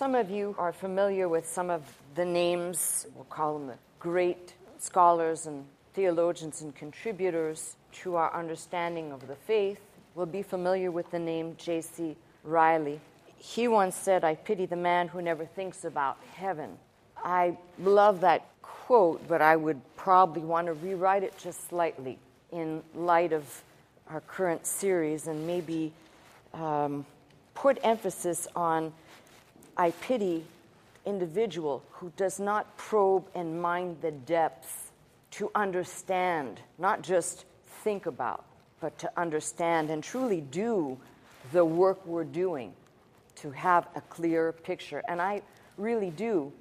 Some of you are familiar with some of the names, we'll call them the great scholars and theologians and contributors to our understanding of the faith. Will be familiar with the name J.C. Ryle. He once said, I pity the man who never thinks about heaven. I love that quote, but I would probably want to rewrite it just slightly in light of our current series and maybe um, put emphasis on I pity individual who does not probe and mind the depths to understand, not just think about, but to understand and truly do the work we're doing to have a clear picture. And I really do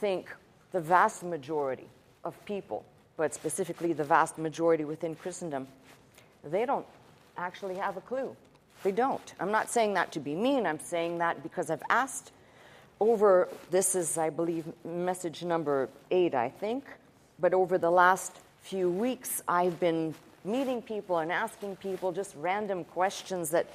think the vast majority of people, but specifically the vast majority within Christendom, they don't actually have a clue. They don't. I'm not saying that to be mean, I'm saying that because I've asked over, this is, I believe, message number eight, I think, but over the last few weeks, I've been meeting people and asking people just random questions that,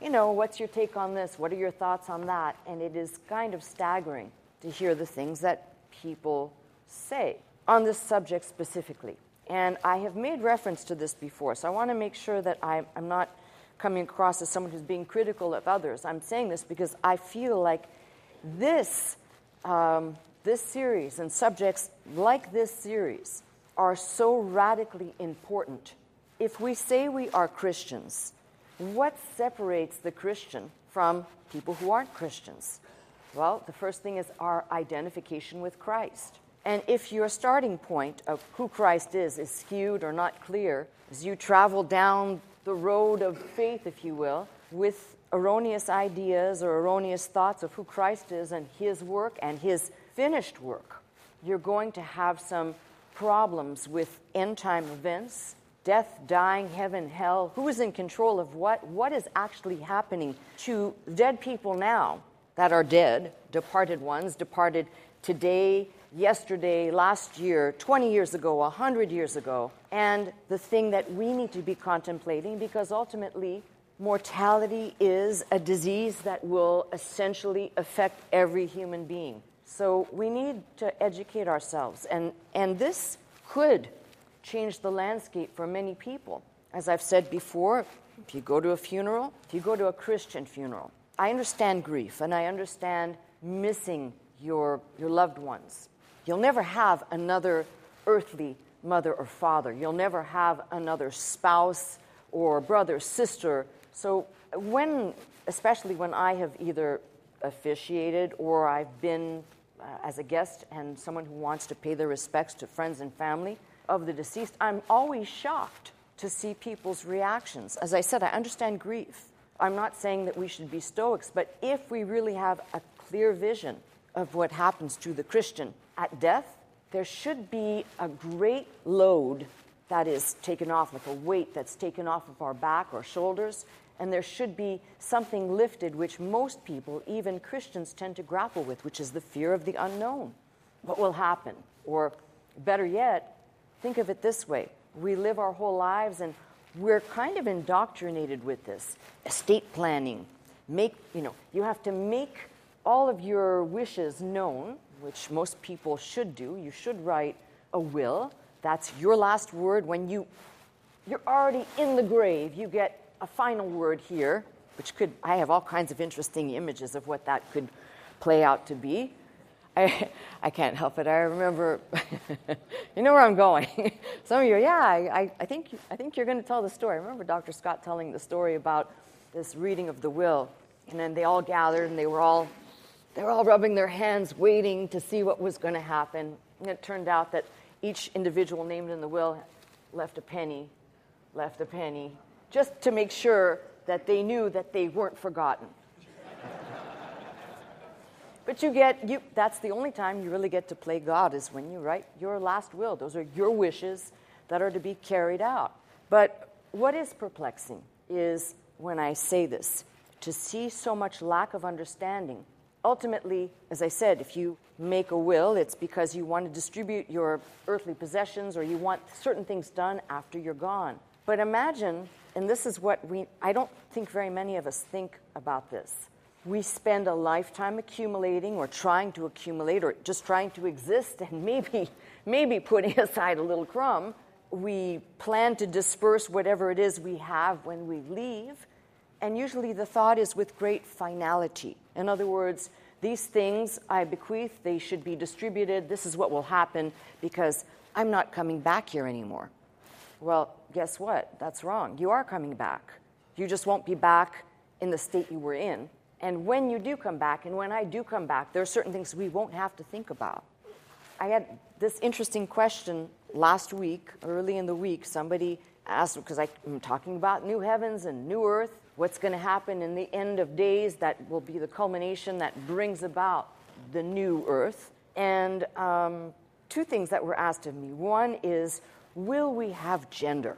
you know, what's your take on this? What are your thoughts on that? And it is kind of staggering to hear the things that people say on this subject specifically. And I have made reference to this before, so I want to make sure that I, am not coming across as someone who's being critical of others. I'm saying this because I feel like this, um, this series and subjects like this series are so radically important. If we say we are Christians, what separates the Christian from people who aren't Christians? Well, the first thing is our identification with Christ. And if your starting point of who Christ is is skewed or not clear, as you travel down the road of faith, if you will, with erroneous ideas or erroneous thoughts of who Christ is and his work and his finished work, you're going to have some problems with end time events death, dying, heaven, hell. Who is in control of what? What is actually happening to dead people now that are dead, departed ones, departed today, yesterday, last year, 20 years ago, 100 years ago, and the thing that we need to be contemplating because ultimately mortality is a disease that will essentially affect every human being. So we need to educate ourselves. And, and this could change the landscape for many people. As I've said before, if you go to a funeral, if you go to a Christian funeral, I understand grief and I understand missing your, your loved ones. You'll never have another earthly mother or father. You'll never have another spouse or brother, sister, so when, especially when I have either officiated or I've been uh, as a guest and someone who wants to pay their respects to friends and family of the deceased, I'm always shocked to see people's reactions. As I said, I understand grief. I'm not saying that we should be stoics, but if we really have a clear vision of what happens to the Christian at death, there should be a great load that is taken off, like a weight that's taken off of our back or shoulders, and there should be something lifted which most people, even Christians, tend to grapple with, which is the fear of the unknown. What will happen? Or better yet, think of it this way we live our whole lives and we're kind of indoctrinated with this estate planning. Make, you know, you have to make all of your wishes known, which most people should do. You should write a will. That's your last word when you you're already in the grave. You get a final word here, which could, I have all kinds of interesting images of what that could play out to be. I, I can't help it. I remember, you know where I'm going. Some of you, yeah, I, I, think, I think you're going to tell the story. I remember Dr. Scott telling the story about this reading of the will. And then they all gathered and they were all, they were all rubbing their hands, waiting to see what was going to happen. And it turned out that each individual named in the will left a penny, left a penny, just to make sure that they knew that they weren't forgotten. but you get you that's the only time you really get to play God is when you write your last will. Those are your wishes that are to be carried out. But what is perplexing is when I say this, to see so much lack of understanding. Ultimately, as I said, if you make a will, it's because you want to distribute your earthly possessions or you want certain things done after you're gone. But imagine and this is what we, I don't think very many of us think about this. we spend a lifetime accumulating or trying to accumulate or just trying to exist and maybe maybe putting aside a little crumb. We plan to disperse whatever it is we have when we leave. And usually the thought is with great finality. In other words these things i bequeath they should be distributed. This is what will happen because i'm not coming back here anymore well guess what that's wrong you are coming back you just won't be back in the state you were in and when you do come back, and when I do come back, there are certain things we won't have to think about. I had this interesting question last week, early in the week. Somebody asked, because I'm talking about new heavens and new earth, what's going to happen in the end of days that will be the culmination that brings about the new earth. And um, two things that were asked of me. One is, will we have gender?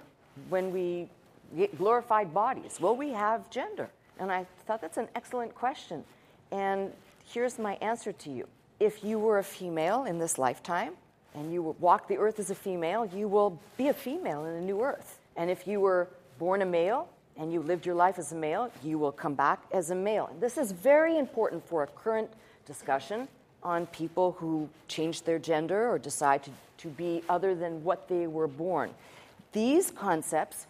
When we glorified bodies, will we have gender? And I thought that's an excellent question. And here's my answer to you. If you were a female in this lifetime and you walk the earth as a female, you will be a female in a new earth. And if you were born a male and you lived your life as a male, you will come back as a male. And this is very important for a current discussion on people who change their gender or decide to, to be other than what they were born. These concepts,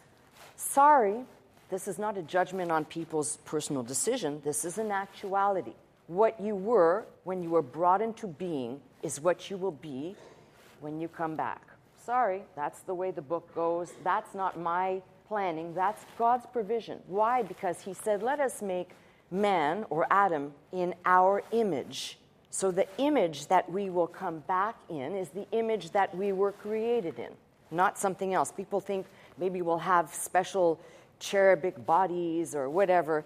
sorry, this is not a judgment on people's personal decision. This is an actuality. What you were when you were brought into being is what you will be when you come back. Sorry, that's the way the book goes. That's not my planning. That's God's provision. Why? Because He said, let us make man or Adam in our image. So the image that we will come back in is the image that we were created in, not something else. People think maybe we'll have special cherubic bodies or whatever,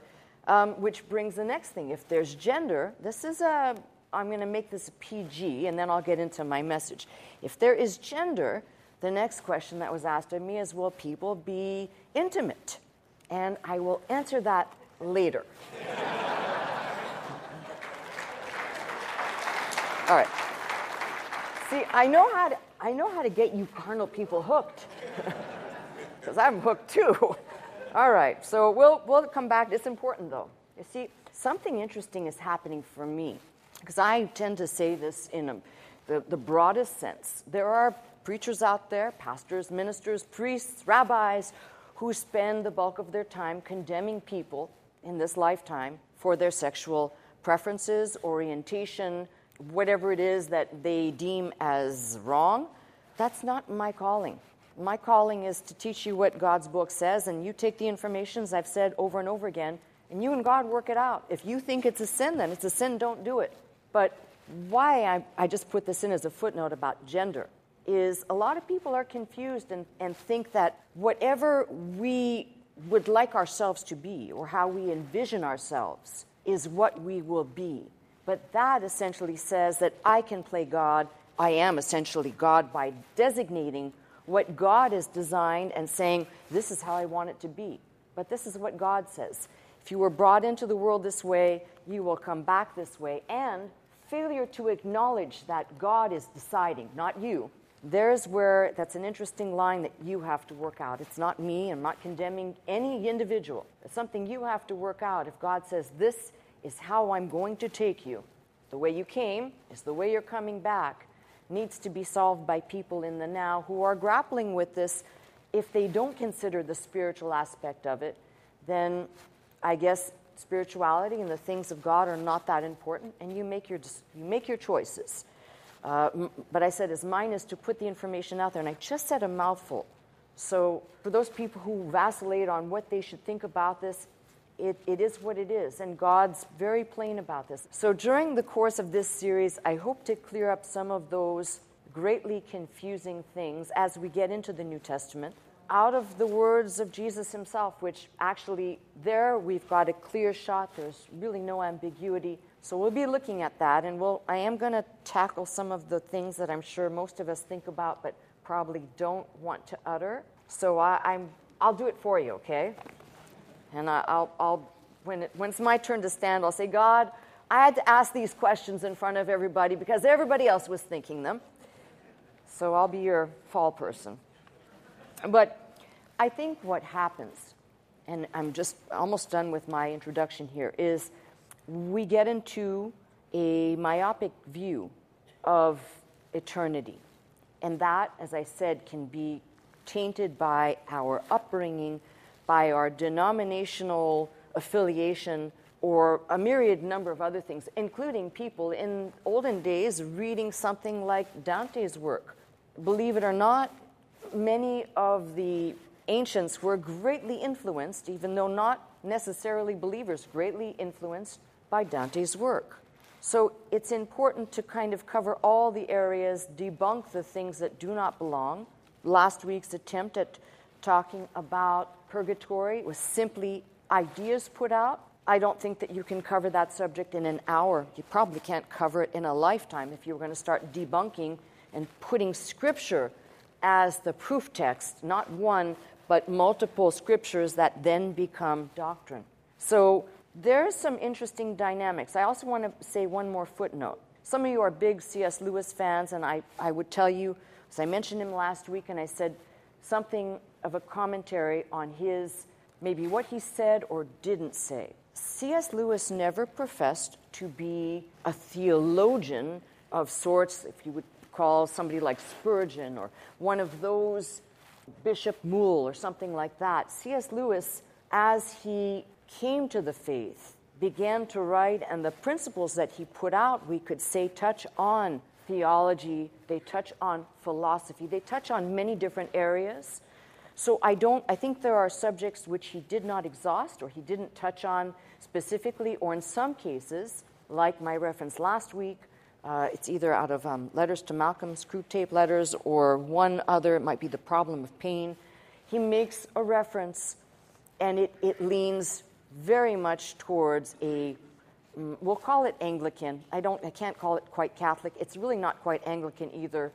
um, which brings the next thing. If there's gender, this is a, I'm going to make this a PG and then I'll get into my message. If there is gender, the next question that was asked of me is Will people be intimate? And I will answer that later. All right. See, I know how to, I know how to get you carnal people hooked. Because I'm hooked too. All right, so we'll, we'll come back. It's important though. You see, something interesting is happening for me because I tend to say this in a, the, the broadest sense. There are preachers out there, pastors, ministers, priests, rabbis, who spend the bulk of their time condemning people in this lifetime for their sexual preferences, orientation, whatever it is that they deem as wrong. That's not my calling. My calling is to teach you what God's book says, and you take the information, I've said over and over again, and you and God work it out. If you think it's a sin, then it's a sin, don't do it. But why I, I just put this in as a footnote about gender is a lot of people are confused and, and think that whatever we would like ourselves to be or how we envision ourselves is what we will be. But that essentially says that I can play God. I am essentially God by designating what God has designed and saying, This is how I want it to be. But this is what God says. If you were brought into the world this way, you will come back this way. And failure to acknowledge that God is deciding, not you. There's where that's an interesting line that you have to work out. It's not me, I'm not condemning any individual. It's something you have to work out. If God says, This is how I'm going to take you, the way you came is the way you're coming back, needs to be solved by people in the now who are grappling with this. If they don't consider the spiritual aspect of it, then I guess spirituality and the things of God are not that important, and you make your, you make your choices. Uh, but I said, as mine is to put the information out there, and I just said a mouthful. So, for those people who vacillate on what they should think about this, it, it is what it is, and God's very plain about this. So, during the course of this series, I hope to clear up some of those greatly confusing things as we get into the New Testament out of the words of Jesus himself, which actually there we've got a clear shot. There's really no ambiguity. So we'll be looking at that, and we'll, I am going to tackle some of the things that I'm sure most of us think about but probably don't want to utter. So I, I'm, I'll do it for you, okay? And I, will I'll, when, it, when it's my turn to stand, I'll say, God, I had to ask these questions in front of everybody because everybody else was thinking them. So I'll be your fall person. But I think what happens, and I'm just almost done with my introduction here, is we get into a myopic view of eternity. And that, as I said, can be tainted by our upbringing, by our denominational affiliation, or a myriad number of other things, including people in olden days reading something like Dante's work. Believe it or not, many of the ancients were greatly influenced, even though not necessarily believers, greatly influenced by Dante's work. So it's important to kind of cover all the areas, debunk the things that do not belong. Last week's attempt at talking about purgatory was simply ideas put out. I don't think that you can cover that subject in an hour. You probably can't cover it in a lifetime if you were going to start debunking and putting scripture as the proof text, not one, but multiple scriptures that then become doctrine. So there's some interesting dynamics. I also want to say one more footnote. Some of you are big C.S. Lewis fans, and I, I would tell you, as I mentioned him last week, and I said something of a commentary on his, maybe what he said or didn't say. C.S. Lewis never professed to be a theologian of sorts, if you would call somebody like Spurgeon or one of those Bishop Moule or something like that. C.S. Lewis, as he came to the faith, began to write, and the principles that he put out, we could say, touch on theology, they touch on philosophy, they touch on many different areas. So I don't I think there are subjects which he did not exhaust or he didn't touch on specifically, or in some cases, like my reference last week, uh, it's either out of um, letters to Malcolm, Screwtape letters, or one other, it might be the problem of pain. He makes a reference, and it, it leans very much towards a mm, we'll call it Anglican. I don't I can't call it quite Catholic. It's really not quite Anglican either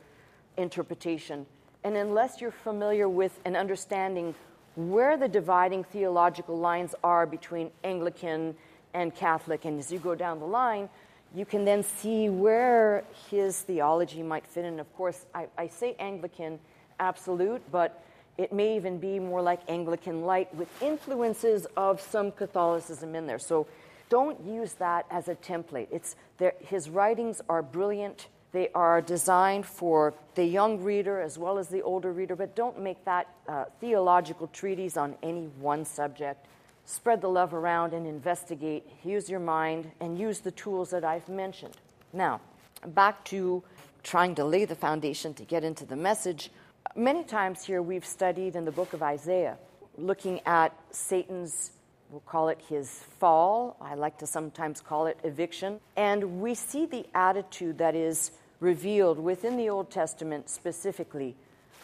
interpretation. And unless you're familiar with and understanding where the dividing theological lines are between Anglican and Catholic, and as you go down the line, you can then see where his theology might fit in. Of course, I, I say Anglican absolute, but it may even be more like Anglican light with influences of some Catholicism in there. So don't use that as a template. It's there, his writings are brilliant. They are designed for the young reader as well as the older reader, but don't make that uh, theological treatise on any one subject. Spread the love around and investigate. Use your mind and use the tools that I've mentioned. Now, back to trying to lay the foundation to get into the message. Many times here we've studied in the book of Isaiah, looking at Satan's, we'll call it his fall. I like to sometimes call it eviction. And we see the attitude that is revealed within the Old Testament specifically,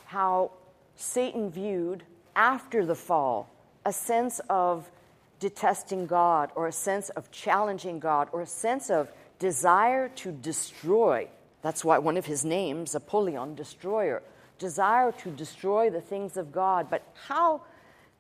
how Satan viewed after the fall a sense of detesting God or a sense of challenging God or a sense of desire to destroy. That's why one of his names, Apollyon, destroyer desire to destroy the things of God. But how,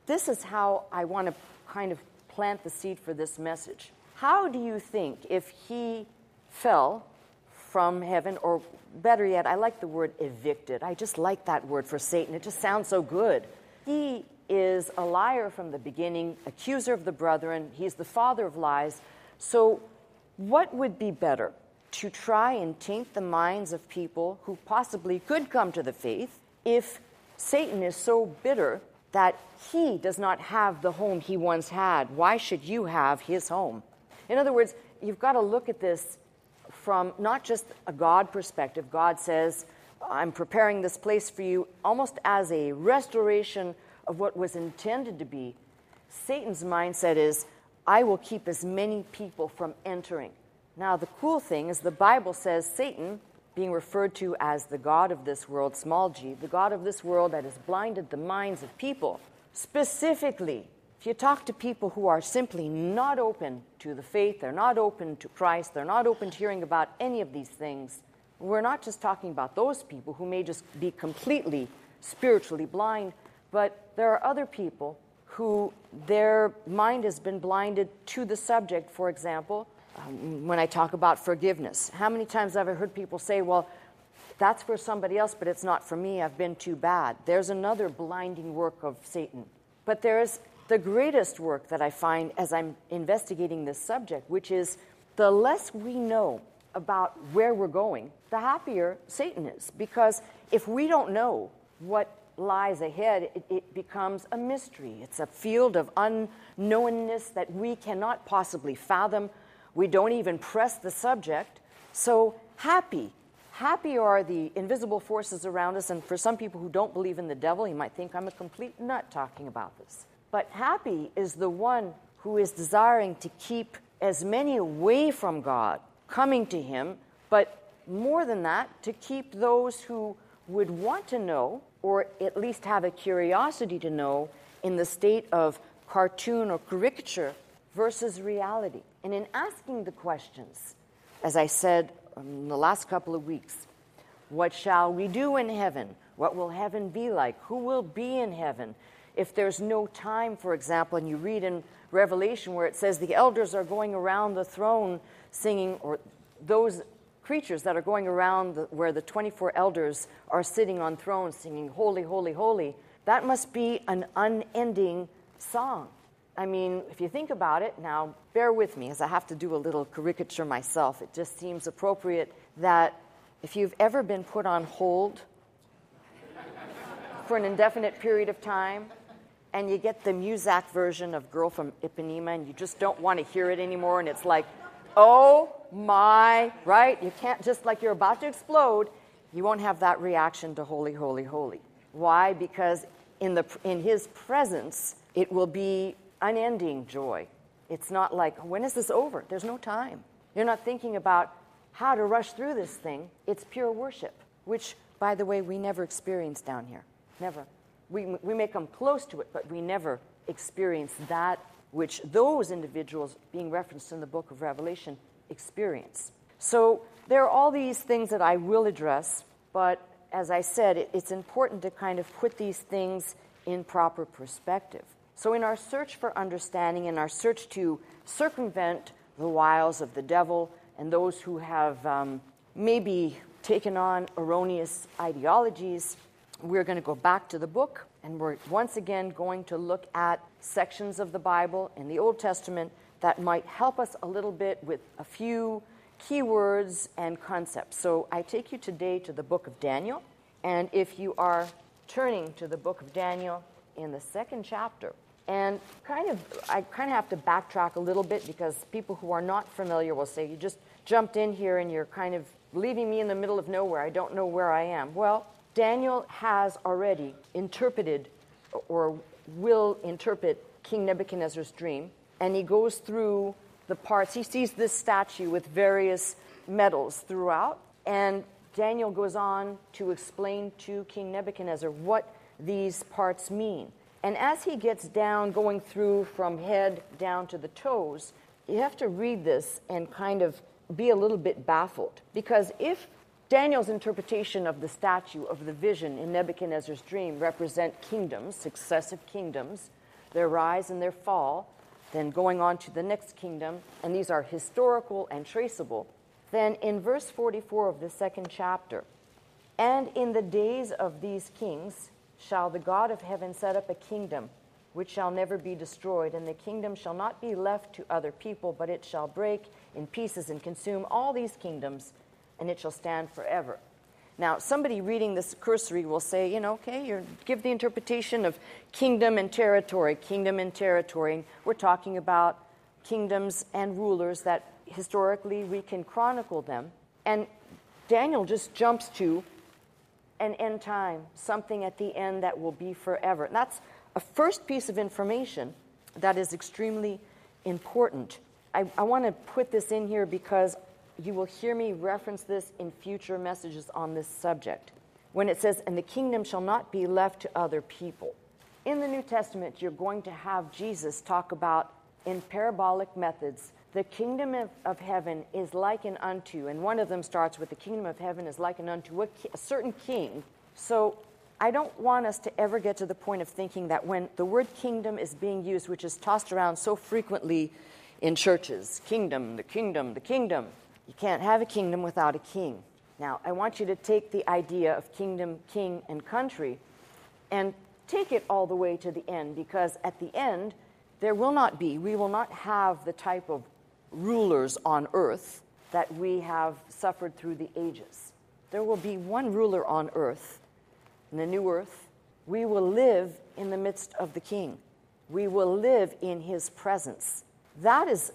this is how I want to kind of plant the seed for this message. How do you think if he fell from heaven, or better yet, I like the word evicted. I just like that word for Satan. It just sounds so good. He is a liar from the beginning, accuser of the brethren, he's the father of lies. So, what would be better? to try and taint the minds of people who possibly could come to the faith if Satan is so bitter that he does not have the home he once had. Why should you have his home? In other words, you've got to look at this from not just a God perspective. God says, I'm preparing this place for you almost as a restoration of what was intended to be. Satan's mindset is, I will keep as many people from entering. Now, the cool thing is the Bible says Satan, being referred to as the God of this world, small g, the God of this world that has blinded the minds of people, specifically, if you talk to people who are simply not open to the faith, they're not open to Christ, they're not open to hearing about any of these things, we're not just talking about those people who may just be completely spiritually blind, but there are other people who their mind has been blinded to the subject, for example, um, when I talk about forgiveness. How many times have I heard people say, well, that's for somebody else, but it's not for me. I've been too bad. There's another blinding work of Satan. But there's the greatest work that I find as I'm investigating this subject, which is the less we know about where we're going, the happier Satan is. Because if we don't know what lies ahead, it, it, becomes a mystery. It's a field of unknownness that we cannot possibly fathom. We don't even press the subject. So, happy. Happy are the invisible forces around us. And for some people who don't believe in the devil, you might think I'm a complete nut talking about this. But happy is the one who is desiring to keep as many away from God, coming to Him, but more than that, to keep those who would want to know, or at least have a curiosity to know, in the state of cartoon or caricature versus reality. And in asking the questions, as I said um, in the last couple of weeks, what shall we do in heaven? What will heaven be like? Who will be in heaven? if there's no time, for example, and you read in Revelation where it says the elders are going around the throne singing, or those creatures that are going around the, where the 24 elders are sitting on thrones singing, Holy, Holy, Holy, that must be an unending song. I mean, if you think about it, now bear with me as I have to do a little caricature myself. It just seems appropriate that if you've ever been put on hold for an indefinite period of time, and you get the Muzak version of Girl from Ipanema, and you just don't want to hear it anymore, and it's like, oh my, right? You can't, just like you're about to explode, you won't have that reaction to holy, holy, holy. Why? Because in, the, in his presence, it will be unending joy. It's not like, when is this over? There's no time. You're not thinking about how to rush through this thing. It's pure worship, which, by the way, we never experience down here. Never we, we may come close to it, but we never experience that which those individuals being referenced in the book of Revelation experience. So there are all these things that I will address, but as I said, it, it's important to kind of put these things in proper perspective. So, in our search for understanding, in our search to circumvent the wiles of the devil and those who have um, maybe taken on erroneous ideologies, we're going to go back to the book and we're once again going to look at sections of the Bible in the Old Testament that might help us a little bit with a few keywords and concepts. So I take you today to the book of Daniel, and if you are turning to the book of Daniel in the second chapter, and kind of I kind of have to backtrack a little bit because people who are not familiar will say you just jumped in here and you're kind of leaving me in the middle of nowhere. I don't know where I am. Well, Daniel has already interpreted or will interpret King Nebuchadnezzar's dream, and he goes through the parts. He sees this statue with various metals throughout, and Daniel goes on to explain to King Nebuchadnezzar what these parts mean. And as he gets down, going through from head down to the toes, you have to read this and kind of be a little bit baffled. Because if Daniel's interpretation of the statue of the vision in Nebuchadnezzar's dream represent kingdoms, successive kingdoms, their rise and their fall, then going on to the next kingdom, and these are historical and traceable. Then in verse 44 of the second chapter, and in the days of these kings shall the God of heaven set up a kingdom which shall never be destroyed, and the kingdom shall not be left to other people, but it shall break in pieces and consume all these kingdoms and it shall stand forever. Now, somebody reading this cursory will say, you know, okay, you give the interpretation of kingdom and territory, kingdom and territory. We're talking about kingdoms and rulers that historically we can chronicle them. And Daniel just jumps to an end time, something at the end that will be forever. And that's a first piece of information that is extremely important. I, I want to put this in here because you will hear me reference this in future messages on this subject. When it says, and the kingdom shall not be left to other people. In the New Testament, you're going to have Jesus talk about in parabolic methods the kingdom of, of heaven is likened unto, and one of them starts with the kingdom of heaven is likened unto a, a certain king. So I don't want us to ever get to the point of thinking that when the word kingdom is being used, which is tossed around so frequently in churches, kingdom, the kingdom, the kingdom, you can't have a kingdom without a king. Now, I want you to take the idea of kingdom, king, and country and take it all the way to the end because at the end, there will not be, we will not have the type of rulers on earth that we have suffered through the ages. There will be one ruler on earth, in the new earth. We will live in the midst of the king, we will live in his presence. That is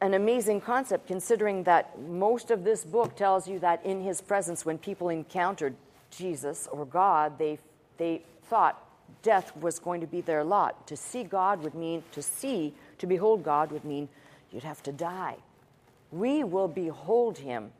an amazing concept considering that most of this book tells you that in his presence, when people encountered Jesus or God, they, they thought death was going to be their lot. To see God would mean, to see, to behold God would mean you'd have to die. We will behold him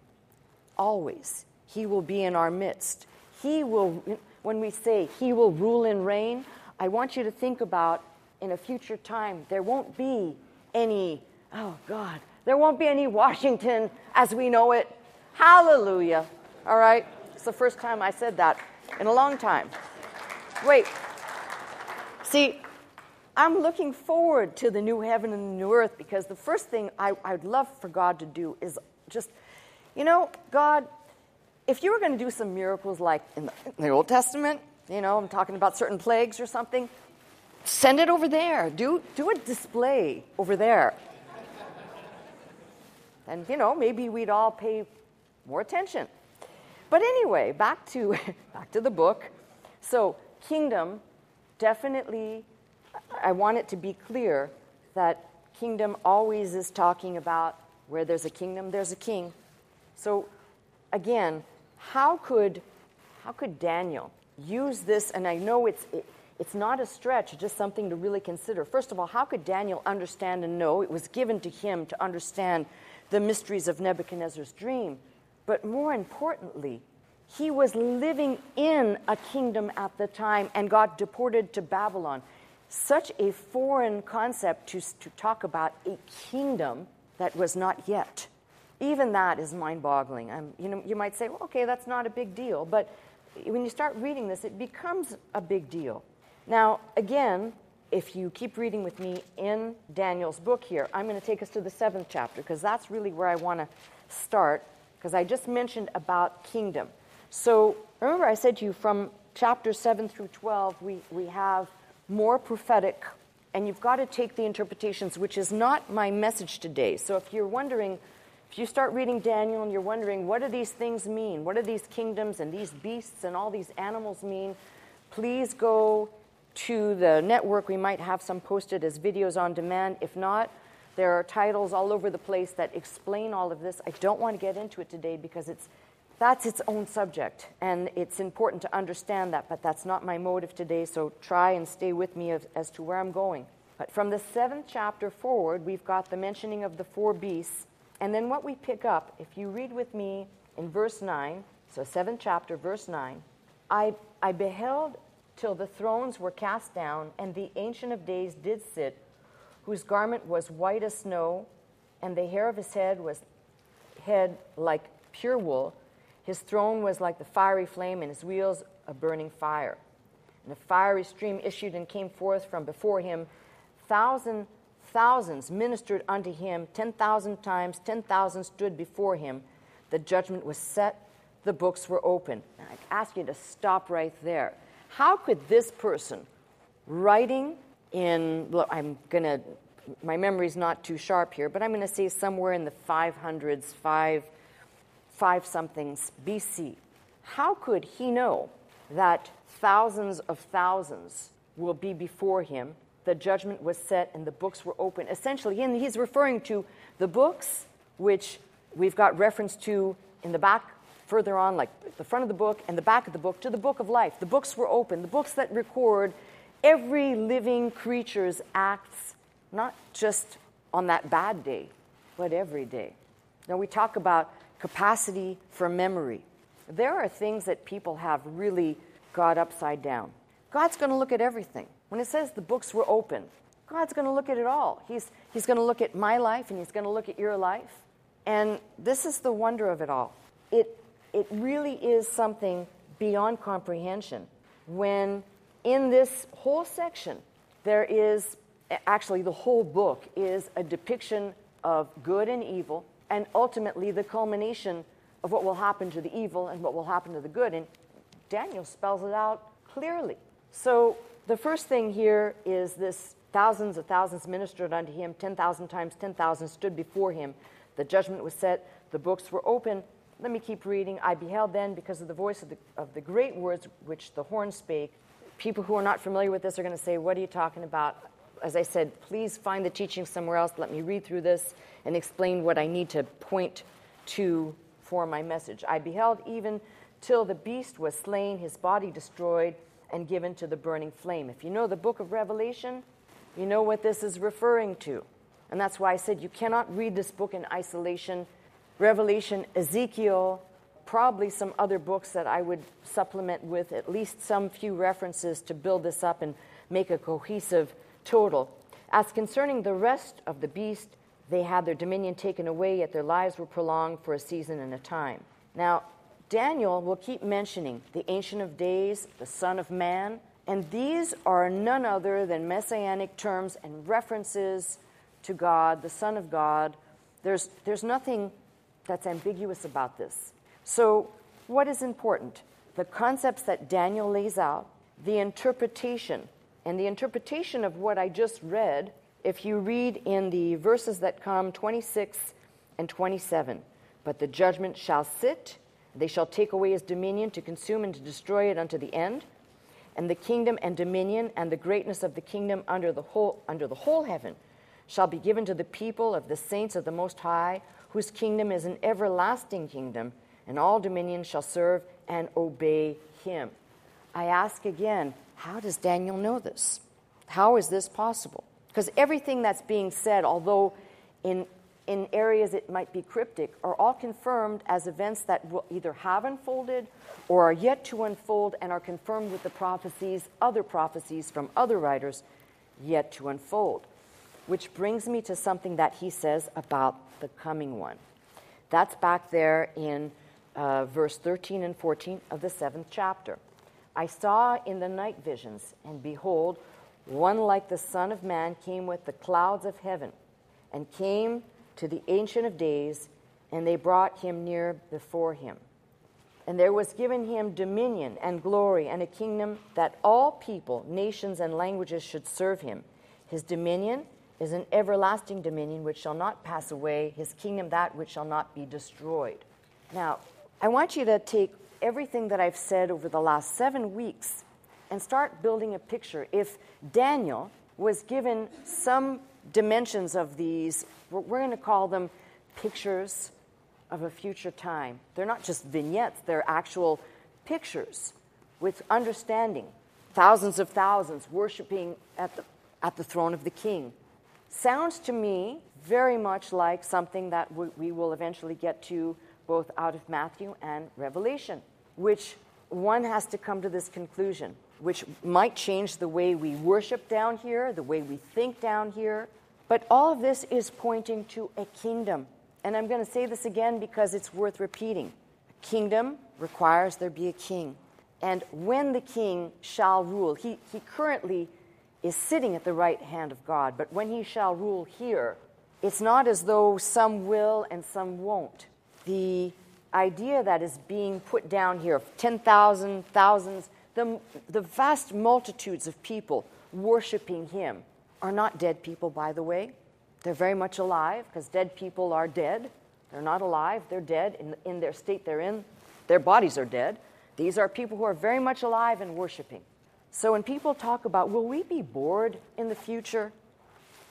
always. He will be in our midst. He will, when we say he will rule and reign, I want you to think about in a future time, there won't be any, oh God, there won't be any Washington as we know it. Hallelujah. All right? It's the first time I said that in a long time. Wait. See, I'm looking forward to the new heaven and the new earth because the first thing I, I'd love for God to do is just, you know, God, if you were going to do some miracles like in the, in the Old Testament, you know, I'm talking about certain plagues or something, send it over there. Do, do a display over there. and, you know, maybe we'd all pay more attention. But anyway, back to, back to the book. So, kingdom definitely I want it to be clear that kingdom always is talking about where there's a kingdom, there's a king. So, again, how could, how could Daniel use this? And I know it's, it, it's not a stretch, just something to really consider. First of all, how could Daniel understand and know? It was given to him to understand the mysteries of Nebuchadnezzar's dream. But more importantly, he was living in a kingdom at the time and got deported to Babylon such a foreign concept to, to talk about a kingdom that was not yet. Even that is mind boggling. You, know, you might say, well, okay, that's not a big deal. But when you start reading this, it becomes a big deal. Now, again, if you keep reading with me in Daniel's book here, I'm going to take us to the seventh chapter because that's really where I want to start because I just mentioned about kingdom. So remember, I said to you from chapter 7 through 12, we, we have more prophetic, and you've got to take the interpretations, which is not my message today. So if you're wondering, if you start reading Daniel and you're wondering, what do these things mean? What do these kingdoms and these beasts and all these animals mean? Please go to the network. We might have some posted as videos on demand. If not, there are titles all over the place that explain all of this. I don't want to get into it today because it's that's its own subject, and it's important to understand that, but that's not my motive today, so try and stay with me as, as to where I'm going. But from the seventh chapter forward, we've got the mentioning of the four beasts, and then what we pick up, if you read with me in verse 9, so seventh chapter, verse 9, I, I beheld till the thrones were cast down, and the Ancient of Days did sit, whose garment was white as snow, and the hair of his head was head like pure wool his throne was like the fiery flame, and his wheels a burning fire. And a fiery stream issued and came forth from before him. Thousand thousands ministered unto him. Ten thousand times ten thousand stood before him. The judgment was set. The books were open. And I ask you to stop right there. How could this person, writing in, look, I'm going to, my memory's not too sharp here, but I'm going to say somewhere in the 500s, 5 five somethings BC. How could he know that thousands of thousands will be before him? The judgment was set and the books were open. Essentially, and he's referring to the books which we've got reference to in the back, further on, like the front of the book and the back of the book, to the book of life. The books were open, the books that record every living creature's acts, not just on that bad day, but every day. Now, we talk about capacity for memory. There are things that people have really got upside down. God's going to look at everything. When it says the books were open, God's going to look at it all. He's, he's going to look at my life and He's going to look at your life. And this is the wonder of it all. It, it really is something beyond comprehension when in this whole section there is actually the whole book is a depiction of good and evil and ultimately the culmination of what will happen to the evil and what will happen to the good. And Daniel spells it out clearly. So the first thing here is this thousands of thousands ministered unto him, 10,000 times 10,000 stood before him. The judgment was set, the books were open. Let me keep reading. I beheld then, because of the voice of the, of the great words which the horn spake. People who are not familiar with this are going to say, What are you talking about? As I said, please find the teaching somewhere else. Let me read through this and explain what I need to point to for my message. I beheld even till the beast was slain, his body destroyed, and given to the burning flame. If you know the book of Revelation, you know what this is referring to. And that's why I said you cannot read this book in isolation. Revelation, Ezekiel, probably some other books that I would supplement with at least some few references to build this up and make a cohesive total. As concerning the rest of the beast, they had their dominion taken away, yet their lives were prolonged for a season and a time. Now, Daniel will keep mentioning the Ancient of Days, the Son of Man, and these are none other than messianic terms and references to God, the Son of God. There's, there's nothing that's ambiguous about this. So, what is important? The concepts that Daniel lays out, the interpretation, and the interpretation of what I just read, if you read in the verses that come 26 and 27, but the judgment shall sit they shall take away his dominion to consume and to destroy it unto the end. And the kingdom and dominion and the greatness of the kingdom under the whole, under the whole heaven shall be given to the people of the saints of the Most High, whose kingdom is an everlasting kingdom, and all dominion shall serve and obey him. I ask again, how does Daniel know this? How is this possible? Because everything that's being said, although in in areas it might be cryptic are all confirmed as events that will either have unfolded or are yet to unfold and are confirmed with the prophecies, other prophecies from other writers yet to unfold. Which brings me to something that he says about the coming one. That's back there in uh, verse 13 and 14 of the seventh chapter. I saw in the night visions, and behold, one like the Son of Man came with the clouds of heaven, and came to the Ancient of Days, and they brought him near before him. And there was given him dominion and glory and a kingdom that all people, nations, and languages should serve him. His dominion is an everlasting dominion which shall not pass away, his kingdom that which shall not be destroyed. Now, I want you to take everything that I've said over the last seven weeks and start building a picture. If Daniel was given some dimensions of these, we're, going to call them pictures of a future time. They're not just vignettes, they're actual pictures with understanding. Thousands of thousands worshiping at the, at the throne of the king. Sounds to me very much like something that we will eventually get to both out of Matthew and Revelation, which one has to come to this conclusion which might change the way we worship down here, the way we think down here. But all of this is pointing to a kingdom. And I'm going to say this again because it's worth repeating. A kingdom requires there be a king. And when the king shall rule, he, he currently is sitting at the right hand of God, but when he shall rule here, it's not as though some will and some won't. The idea that is being put down here of 10,000, thousands, the, the vast multitudes of people worshiping him are not dead people, by the way. They're very much alive because dead people are dead. They're not alive, they're dead in, in their state they're in. Their bodies are dead. These are people who are very much alive and worshiping. So when people talk about, will we be bored in the future?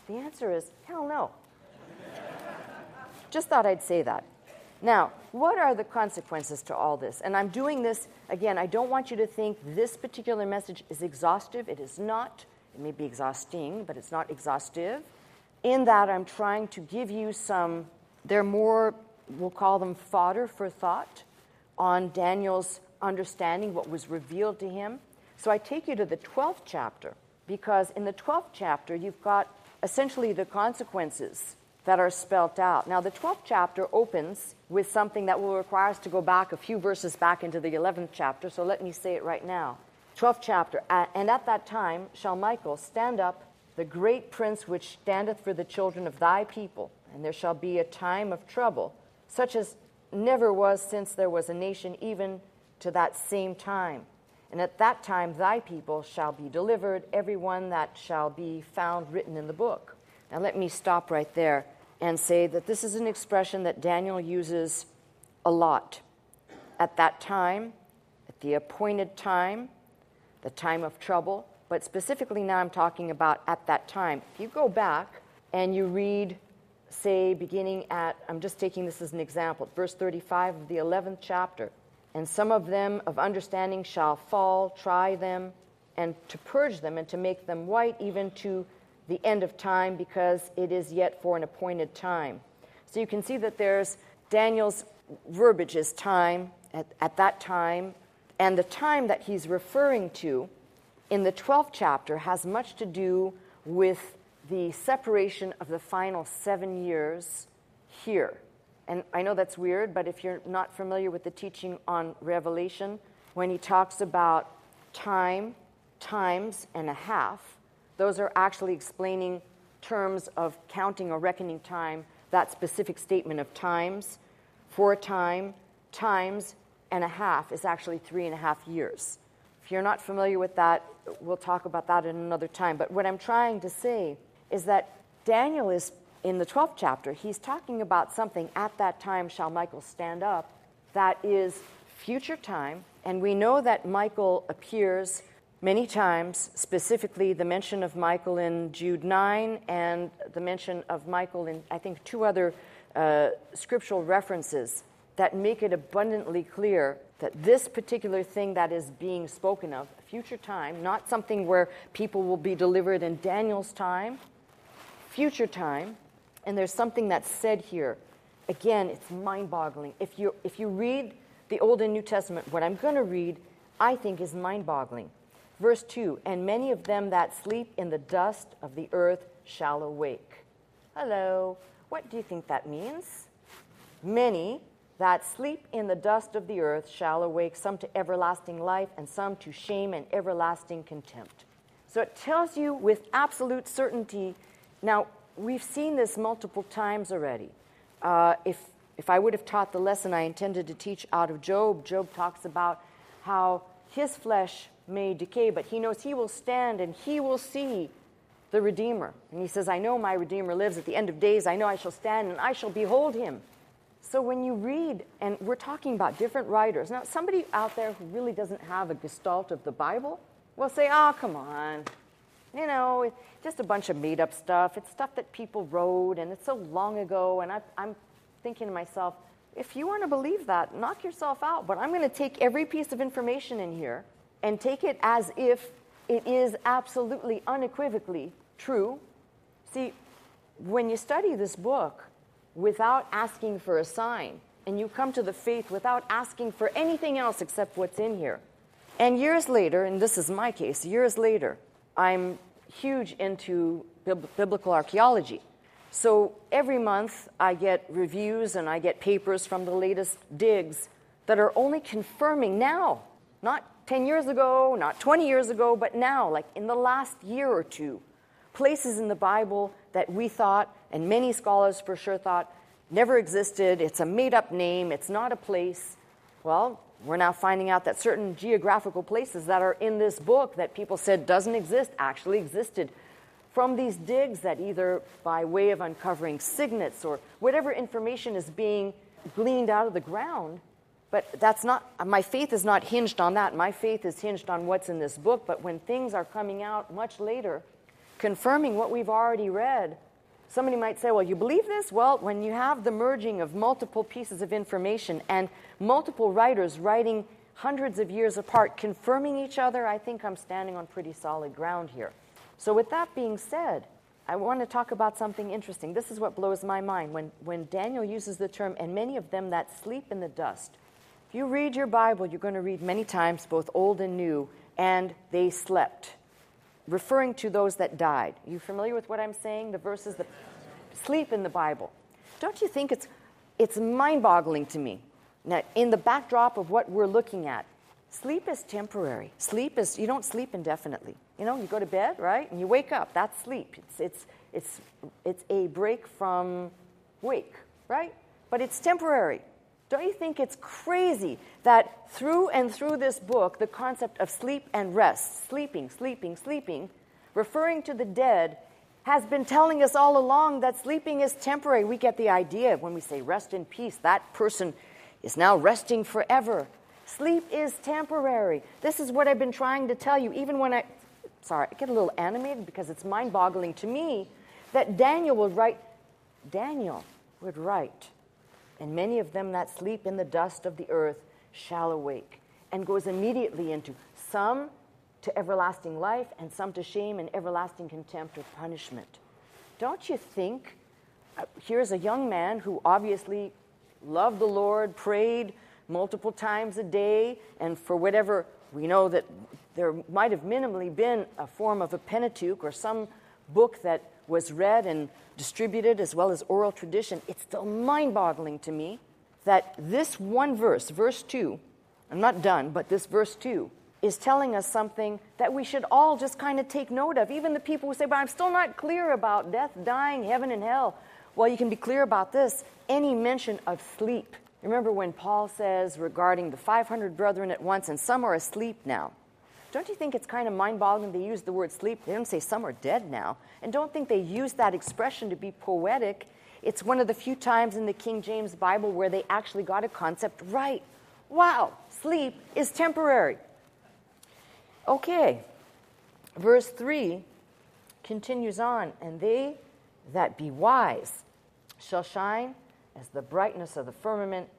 The answer is, hell no. Just thought I'd say that. Now, what are the consequences to all this? And I'm doing this, again, I don't want you to think this particular message is exhaustive. It is not. It may be exhausting, but it's not exhaustive. In that, I'm trying to give you some, they're more, we'll call them fodder for thought on Daniel's understanding what was revealed to him. So I take you to the 12th chapter, because in the 12th chapter, you've got essentially the consequences that are spelt out. Now, the 12th chapter opens with something that will require us to go back a few verses back into the 11th chapter, so let me say it right now. 12th chapter, and at that time shall Michael stand up, the great prince which standeth for the children of thy people, and there shall be a time of trouble, such as never was since there was a nation, even to that same time. And at that time, thy people shall be delivered, every one that shall be found written in the book. Now, let me stop right there and say that this is an expression that Daniel uses a lot. At that time, at the appointed time, the time of trouble, but specifically now I'm talking about at that time. If you go back and you read, say, beginning at, I'm just taking this as an example, verse 35 of the 11th chapter, and some of them of understanding shall fall, try them, and to purge them, and to make them white, even to the end of time, because it is yet for an appointed time. So you can see that there's Daniel's verbiage is time, at, at that time, and the time that he's referring to in the 12th chapter has much to do with the separation of the final seven years here. And I know that's weird, but if you're not familiar with the teaching on Revelation, when he talks about time, times, and a half, those are actually explaining terms of counting or reckoning time, that specific statement of times. For a time, times, and a half is actually three and a half years. If you're not familiar with that, we'll talk about that in another time. But what I'm trying to say is that Daniel is in the 12th chapter, he's talking about something at that time shall Michael stand up that is future time. And we know that Michael appears many times, specifically the mention of Michael in Jude 9 and the mention of Michael in, I think, two other uh, scriptural references that make it abundantly clear that this particular thing that is being spoken of, future time, not something where people will be delivered in Daniel's time, future time, and there's something that's said here. Again, it's mind boggling. If you, if you read the Old and New Testament, what I'm going to read, I think, is mind boggling. Verse 2 And many of them that sleep in the dust of the earth shall awake. Hello. What do you think that means? Many that sleep in the dust of the earth shall awake, some to everlasting life, and some to shame and everlasting contempt. So it tells you with absolute certainty. Now, we've seen this multiple times already. Uh, if, if I would have taught the lesson I intended to teach out of Job, Job talks about how his flesh may decay, but he knows he will stand and he will see the Redeemer. And he says, I know my Redeemer lives at the end of days. I know I shall stand and I shall behold him. So when you read, and we're talking about different writers, now somebody out there who really doesn't have a gestalt of the Bible will say, oh, come on, you know, just a bunch of made up stuff. It's stuff that people wrote, and it's so long ago. And I, I'm thinking to myself, if you want to believe that, knock yourself out. But I'm going to take every piece of information in here and take it as if it is absolutely unequivocally true. See, when you study this book without asking for a sign, and you come to the faith without asking for anything else except what's in here, and years later, and this is my case, years later, I'm huge into biblical archaeology. So every month I get reviews and I get papers from the latest digs that are only confirming now, not 10 years ago, not 20 years ago, but now, like in the last year or two, places in the Bible that we thought, and many scholars for sure thought, never existed. It's a made up name, it's not a place. Well, we're now finding out that certain geographical places that are in this book that people said doesn't exist actually existed from these digs that either by way of uncovering signets or whatever information is being gleaned out of the ground but that's not my faith is not hinged on that my faith is hinged on what's in this book but when things are coming out much later confirming what we've already read Somebody might say, well, you believe this? Well, when you have the merging of multiple pieces of information and multiple writers writing hundreds of years apart, confirming each other, I think I'm standing on pretty solid ground here. So, with that being said, I want to talk about something interesting. This is what blows my mind. When, when Daniel uses the term, and many of them that sleep in the dust, if you read your Bible, you're going to read many times, both old and new, and they slept referring to those that died. Are you familiar with what I'm saying? The verses that sleep in the Bible. Don't you think it's, it's mind boggling to me? Now, in the backdrop of what we're looking at, sleep is temporary. Sleep is, you don't sleep indefinitely. You know, you go to bed, right? And you wake up. That's sleep. It's, it's, it's, it's a break from wake, right? But it's temporary. Don't you think it's crazy that through and through this book, the concept of sleep and rest, sleeping, sleeping, sleeping, referring to the dead, has been telling us all along that sleeping is temporary. We get the idea when we say rest in peace, that person is now resting forever. Sleep is temporary. This is what I've been trying to tell you, even when I, sorry, I get a little animated because it's mind boggling to me that Daniel would write, Daniel would write and many of them that sleep in the dust of the earth shall awake. And goes immediately into some to everlasting life, and some to shame and everlasting contempt or punishment. Don't you think? Uh, here's a young man who obviously loved the Lord, prayed multiple times a day, and for whatever we know that there might have minimally been a form of a Pentateuch or some book that was read and distributed as well as oral tradition, it's still mind boggling to me that this one verse, verse 2, I'm not done, but this verse 2, is telling us something that we should all just kind of take note of. Even the people who say, but I'm still not clear about death, dying, heaven, and hell. Well, you can be clear about this. Any mention of sleep. Remember when Paul says regarding the 500 brethren at once, and some are asleep now. Don't you think it's kind of mind boggling they use the word sleep? They don't say some are dead now. And don't think they use that expression to be poetic. It's one of the few times in the King James Bible where they actually got a concept right. Wow, sleep is temporary. Okay, verse 3 continues on, and they that be wise shall shine as the brightness of the firmament,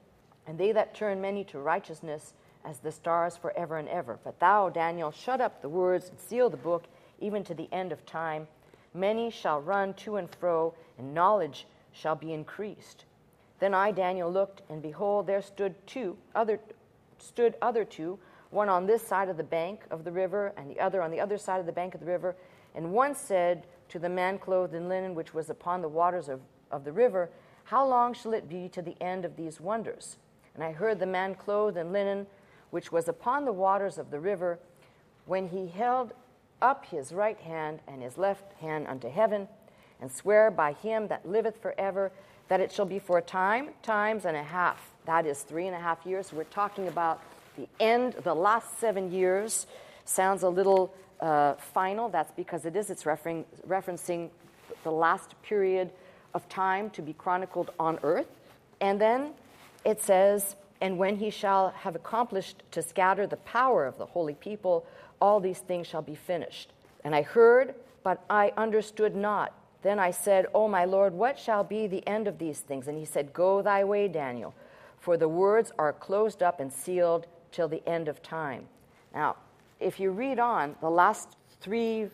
and they that turn many to righteousness as the stars forever and ever. But thou, Daniel, shut up the words and seal the book even to the end of time. Many shall run to and fro, and knowledge shall be increased. Then I, Daniel, looked, and behold, there stood two other stood other two, one on this side of the bank of the river, and the other on the other side of the bank of the river. And one said to the man clothed in linen, which was upon the waters of, of the river, How long shall it be to the end of these wonders? And I heard the man clothed in linen which was upon the waters of the river, when he held up his right hand and his left hand unto heaven, and swear by him that liveth forever, that it shall be for a time, times and a half. That is three and a half years. We're talking about the end, the last seven years. Sounds a little uh, final. That's because it is. It's referring, referencing the last period of time to be chronicled on earth. And then it says, and when he shall have accomplished to scatter the power of the holy people, all these things shall be finished. And I heard, but I understood not. Then I said, O my Lord, what shall be the end of these things? And he said, Go thy way, Daniel, for the words are closed up and sealed till the end of time. Now, if you read on the last three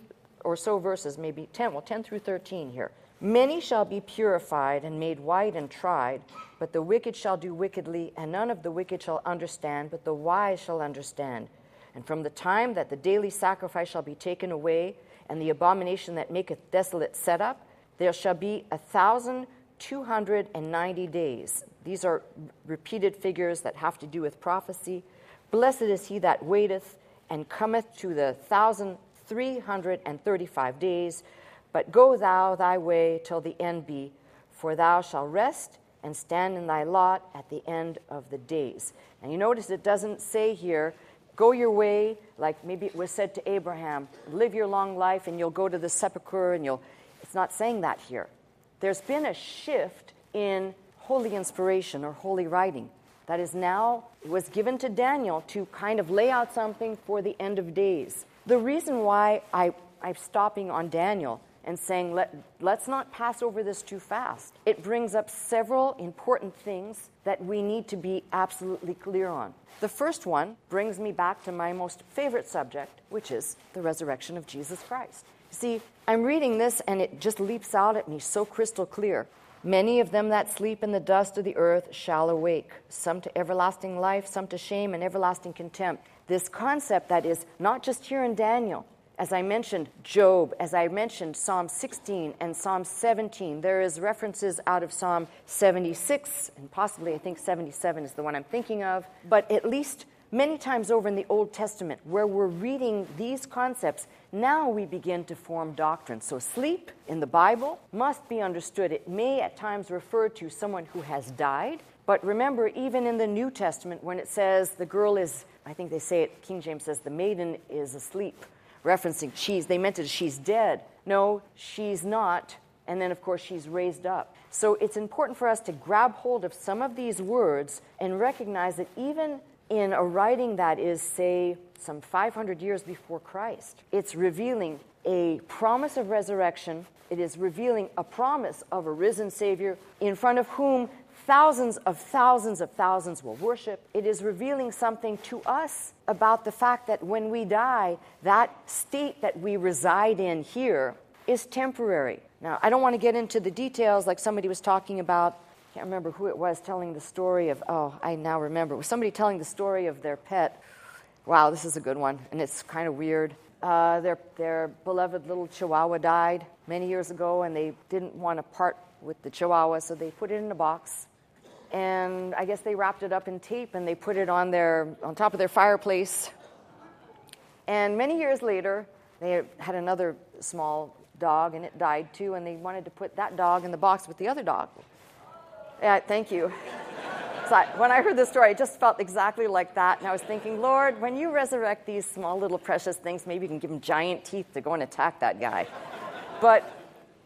or so verses, maybe 10, well, 10 through 13 here, Many shall be purified and made white and tried, but the wicked shall do wickedly, and none of the wicked shall understand, but the wise shall understand. And from the time that the daily sacrifice shall be taken away, and the abomination that maketh desolate set up, there shall be a thousand two hundred and ninety days. These are repeated figures that have to do with prophecy. Blessed is he that waiteth and cometh to the thousand three hundred and thirty five days. But go thou thy way till the end be, for thou shalt rest and stand in thy lot at the end of the days. And you notice it doesn't say here, go your way, like maybe it was said to Abraham, live your long life and you'll go to the sepulchre and you'll. It's not saying that here. There's been a shift in holy inspiration or holy writing that is now was given to Daniel to kind of lay out something for the end of days. The reason why I, I'm stopping on Daniel and saying, Let, let's not pass over this too fast. It brings up several important things that we need to be absolutely clear on. The first one brings me back to my most favorite subject, which is the resurrection of Jesus Christ. See, I'm reading this and it just leaps out at me so crystal clear. Many of them that sleep in the dust of the earth shall awake, some to everlasting life, some to shame and everlasting contempt. This concept that is not just here in Daniel, as I mentioned Job, as I mentioned Psalm 16 and Psalm 17, there is references out of Psalm 76 and possibly I think 77 is the one I'm thinking of, but at least many times over in the Old Testament where we're reading these concepts, now we begin to form doctrine. So sleep in the Bible must be understood. It may at times refer to someone who has died, But remember, even in the New Testament, when it says the girl is, I think they say it, King James says, the maiden is asleep, referencing she's, they meant it she's dead. No, she's not. And then, of course, she's raised up. So it's important for us to grab hold of some of these words and recognize that even in a writing that is, say, some 500 years before Christ, it's revealing a promise of resurrection. It is revealing a promise of a risen Savior in front of whom thousands of thousands of thousands will worship. It is revealing something to us about the fact that when we die, that state that we reside in here is temporary. Now, I don't want to get into the details like somebody was talking about. I can't remember who it was telling the story of, oh, I now remember. It was somebody telling the story of their pet. Wow, this is a good one, and it's kind of weird. Uh, their, their beloved little chihuahua died many years ago, and they didn't want to part with the chihuahua, so they put it in a box and I guess they wrapped it up in tape and they put it on their on top of their fireplace. And many years later, they had another small dog and it died too, and they wanted to put that dog in the box with the other dog. Yeah, thank you. So I, when I heard this story, I just felt exactly like that. And I was thinking, Lord, when you resurrect these small little precious things, maybe you can give them giant teeth to go and attack that guy. But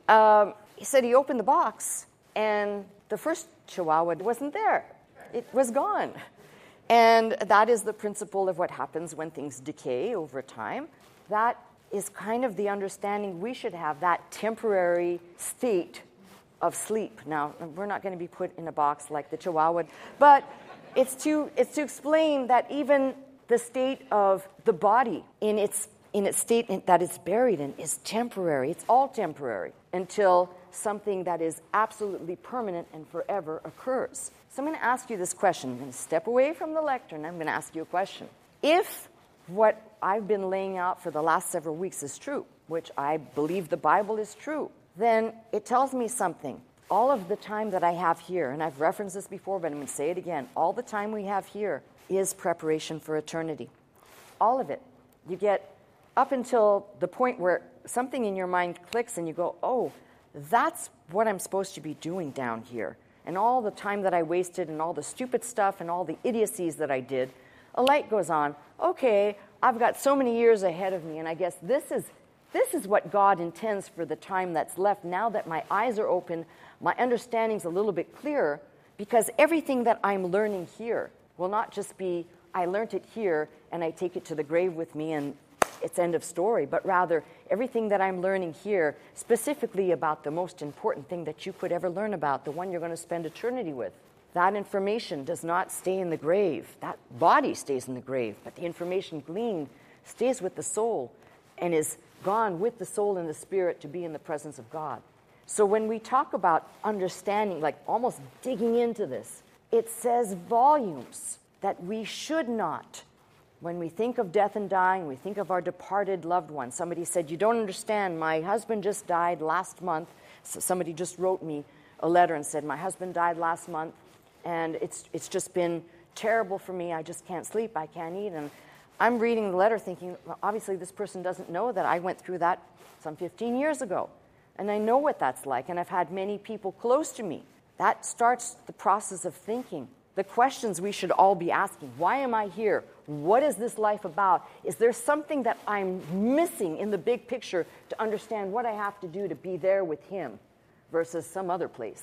um, he said he opened the box, and the first chihuahua wasn't there, it was gone. And that is the principle of what happens when things decay over time. That is kind of the understanding we should have that temporary state of sleep. Now, we're not going to be put in a box like the chihuahua, but it's to, it's to explain that even the state of the body in its, in its state that it's buried in is temporary. It's all temporary until something that is absolutely permanent and forever occurs. So I'm going to ask you this question. I'm going to step away from the lectern. I'm going to ask you a question. If what I've been laying out for the last several weeks is true, which I believe the Bible is true, then it tells me something. All of the time that I have here, and I've referenced this before, but I'm going to say it again all the time we have here is preparation for eternity. All of it. You get up until the point where something in your mind clicks and you go, oh, that's what I'm supposed to be doing down here. And all the time that I wasted and all the stupid stuff and all the idiocies that I did, a light goes on. Okay, I've got so many years ahead of me, and I guess this is, this is what God intends for the time that's left now that my eyes are open, my understanding's a little bit clearer, because everything that I'm learning here will not just be, I learned it here and I take it to the grave with me and it's end of story, but rather everything that I'm learning here, specifically about the most important thing that you could ever learn about, the one you're going to spend eternity with. That information does not stay in the grave. That body stays in the grave, but the information gleaned stays with the soul and is gone with the soul and the spirit to be in the presence of God. So when we talk about understanding, like almost digging into this, it says volumes that we should not when we think of death and dying, we think of our departed loved ones. Somebody said, You don't understand. My husband just died last month. So somebody just wrote me a letter and said, My husband died last month, and it's, it's just been terrible for me. I just can't sleep. I can't eat. And I'm reading the letter thinking, well, obviously, this person doesn't know that I went through that some 15 years ago. And I know what that's like. And I've had many people close to me. That starts the process of thinking the questions we should all be asking why am I here? What is this life about? Is there something that I'm missing in the big picture to understand what I have to do to be there with Him versus some other place?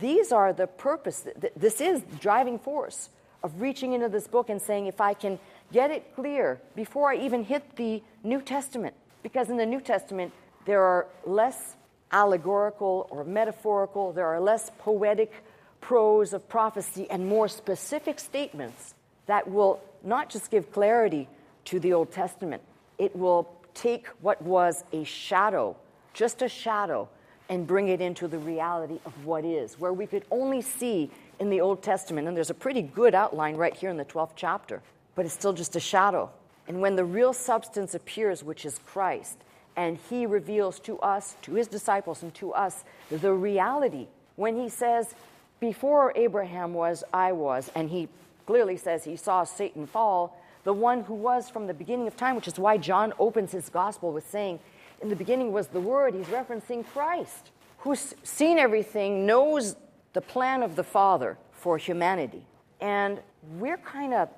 These are the purpose, this is driving force of reaching into this book and saying, if I can get it clear before I even hit the New Testament, because in the New Testament, there are less allegorical or metaphorical, there are less poetic prose of prophecy and more specific statements that will not just give clarity to the Old Testament, it will take what was a shadow, just a shadow, and bring it into the reality of what is, where we could only see in the Old Testament, and there's a pretty good outline right here in the 12th chapter, but it's still just a shadow. And when the real substance appears, which is Christ, and he reveals to us, to his disciples, and to us the reality, when he says, before Abraham was, I was. And he clearly says he saw Satan fall, the one who was from the beginning of time, which is why John opens his gospel with saying, In the beginning was the Word. He's referencing Christ, who's seen everything, knows the plan of the Father for humanity. And we're kind of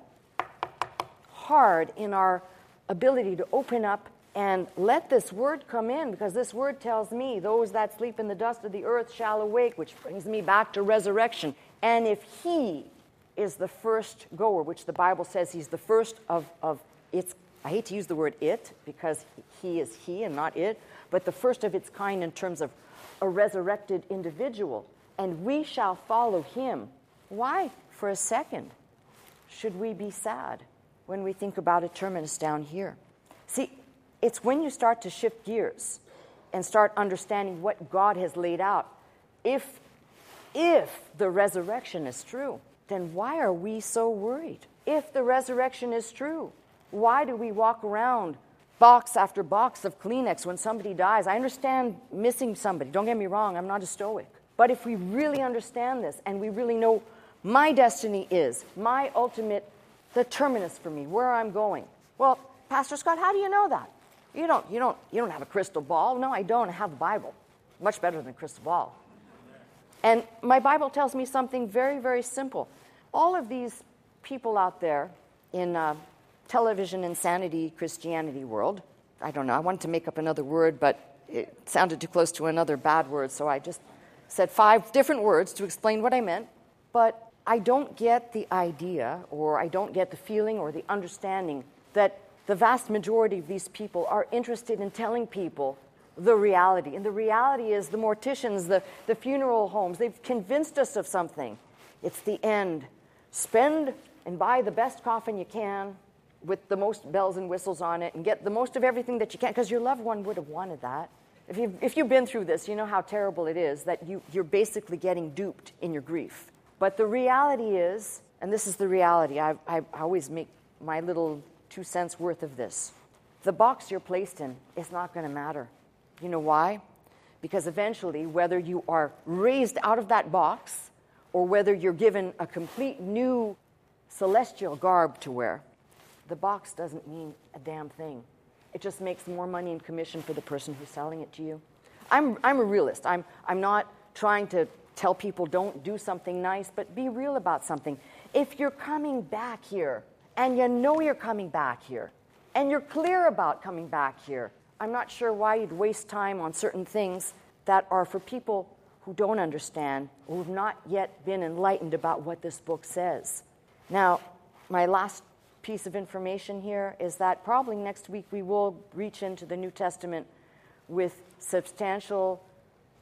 hard in our ability to open up and let this word come in because this word tells me those that sleep in the dust of the earth shall awake, which brings me back to resurrection. And if he is the first goer, which the Bible says he's the first of, of its, I hate to use the word it because he is he and not it, but the first of its kind in terms of a resurrected individual, and we shall follow him. Why, for a second, should we be sad when we think about a terminus down here? See, it's when you start to shift gears and start understanding what God has laid out. If, if the resurrection is true, then why are we so worried? If the resurrection is true, why do we walk around box after box of Kleenex when somebody dies? I understand missing somebody. Don't get me wrong, I'm not a stoic. But if we really understand this and we really know my destiny is, my ultimate, the terminus for me, where I'm going. Well, Pastor Scott, how do you know that? You don't, you don't, you don't have a crystal ball. No, I don't. I have a Bible. Much better than a crystal ball. And my Bible tells me something very, very simple. All of these people out there in uh, television insanity Christianity world, I don't know, I wanted to make up another word, but it sounded too close to another bad word, so I just said five different words to explain what I meant. But I don't get the idea, or I don't get the feeling, or the understanding that the vast majority of these people are interested in telling people the reality. And the reality is the morticians, the, the funeral homes, they've convinced us of something. It's the end. Spend and buy the best coffin you can with the most bells and whistles on it and get the most of everything that you can because your loved one would have wanted that. If you've, if you've been through this, you know how terrible it is that you, you're basically getting duped in your grief. But the reality is, and this is the reality, I, I, I always make my little two cents worth of this. The box you're placed in is not going to matter. You know why? Because eventually, whether you are raised out of that box or whether you're given a complete new celestial garb to wear, the box doesn't mean a damn thing. It just makes more money in commission for the person who's selling it to you. I'm, I'm a realist. I'm, I'm not trying to tell people don't do something nice, but be real about something. If you're coming back here and you know you're coming back here, and you're clear about coming back here, I'm not sure why you'd waste time on certain things that are for people who don't understand or who've not yet been enlightened about what this book says. Now, my last piece of information here is that probably next week we will reach into the New Testament with substantial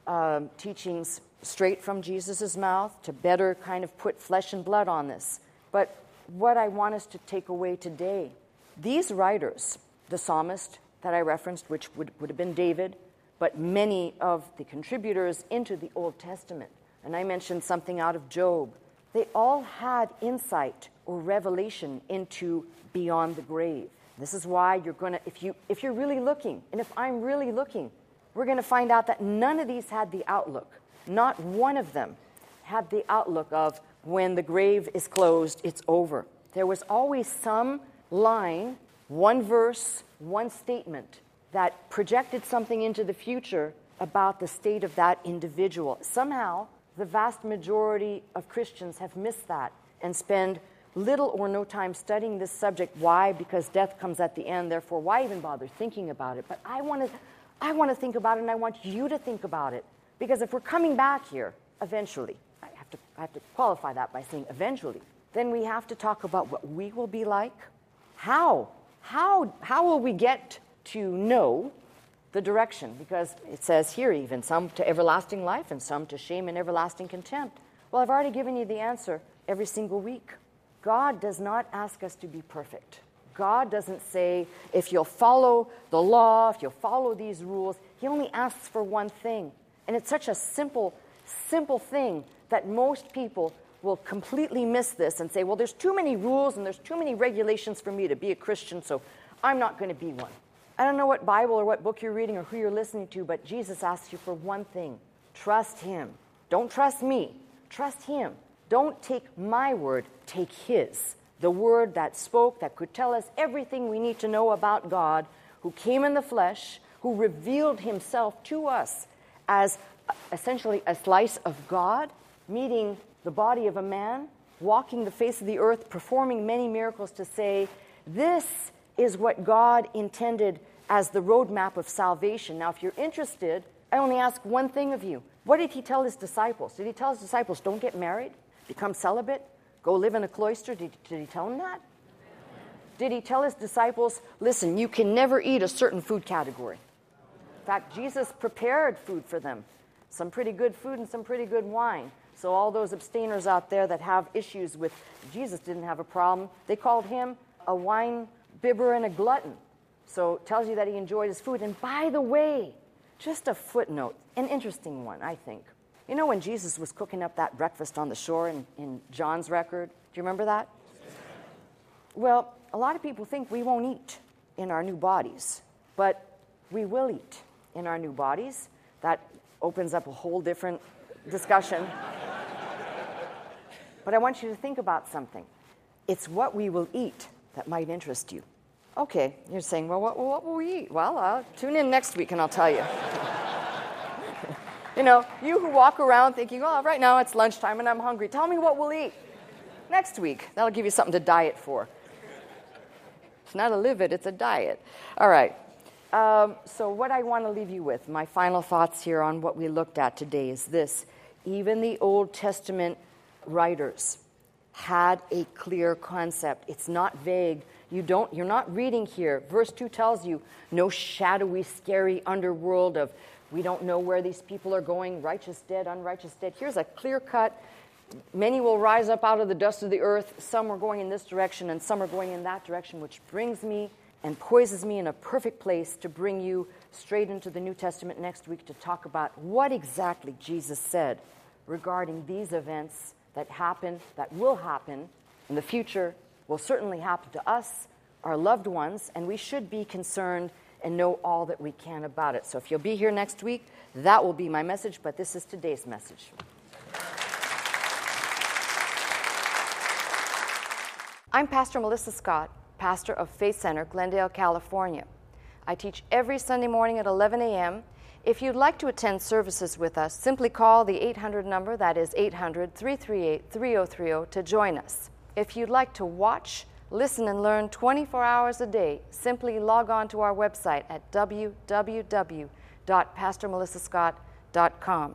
um, teachings straight from Jesus' mouth to better kind of put flesh and blood on this. But what I want us to take away today. These writers, the psalmist that I referenced, which would, would have been David, but many of the contributors into the Old Testament, and I mentioned something out of Job, they all had insight or revelation into beyond the grave. This is why you're going to, if, you, if you're really looking, and if I'm really looking, we're going to find out that none of these had the outlook. Not one of them had the outlook of when the grave is closed, it's over. There was always some line, one verse, one statement that projected something into the future about the state of that individual. Somehow, the vast majority of Christians have missed that and spend little or no time studying this subject. Why? Because death comes at the end, therefore, why even bother thinking about it? But I want to I want to think about it and I want you to think about it. Because if we're coming back here eventually, have to, I have to qualify that by saying eventually. Then we have to talk about what we will be like. How? How, how will we get to know the direction? Because it says here, even some to everlasting life and some to shame and everlasting contempt. Well, I've already given you the answer every single week. God does not ask us to be perfect. God doesn't say, if you'll follow the law, if you'll follow these rules, He only asks for one thing. And it's such a simple, simple thing that most people will completely miss this and say, well, there's too many rules and there's too many regulations for me to be a Christian, so I'm not going to be one. I don't know what Bible or what book you're reading or who you're listening to, but Jesus asks you for one thing trust Him. Don't trust me, trust Him. Don't take my word, take His. The word that spoke, that could tell us everything we need to know about God, who came in the flesh, who revealed Himself to us as essentially a slice of God meeting the body of a man, walking the face of the earth, performing many miracles to say, This is what God intended as the roadmap of salvation. Now, if you're interested, I only ask one thing of you. What did he tell his disciples? Did he tell his disciples, don't get married, become celibate, go live in a cloister? Did, did he tell them that? Did he tell his disciples, listen, you can never eat a certain food category? In fact, Jesus prepared food for them some pretty good food and some pretty good wine. So, all those abstainers out there that have issues with Jesus didn't have a problem. They called him a wine bibber and a glutton. So, it tells you that he enjoyed his food. And by the way, just a footnote, an interesting one, I think. You know, when Jesus was cooking up that breakfast on the shore in, in John's record, do you remember that? Well, a lot of people think we won't eat in our new bodies, but we will eat in our new bodies. That opens up a whole different discussion. but I want you to think about something. It's what we will eat that might interest you. Okay, you're saying, well, what, what will we eat? Well, uh, tune in next week and I'll tell you. you know, you who walk around thinking, oh, right now it's lunchtime and I'm hungry, tell me what we'll eat next week. That'll give you something to diet for. It's not a live it, it's a diet. All right. Um, so, what I want to leave you with, my final thoughts here on what we looked at today is this. Even the Old Testament writers had a clear concept. It's not vague. You don't, you're not reading here. Verse 2 tells you no shadowy, scary underworld of we don't know where these people are going, righteous dead, unrighteous dead. Here's a clear cut Many will rise up out of the dust of the earth. Some are going in this direction, and some are going in that direction, which brings me and poises me in a perfect place to bring you straight into the New Testament next week to talk about what exactly Jesus said regarding these events that happen, that will happen in the future, will certainly happen to us, our loved ones, and we should be concerned and know all that we can about it. So if you'll be here next week, that will be my message, but this is today's message. I'm Pastor Melissa Scott, pastor of Faith Center, Glendale, California. I teach every Sunday morning at 11 a.m. If you'd like to attend services with us, simply call the 800 number, that is 800 338 3030, to join us. If you'd like to watch, listen, and learn 24 hours a day, simply log on to our website at www.pastormelissascott.com.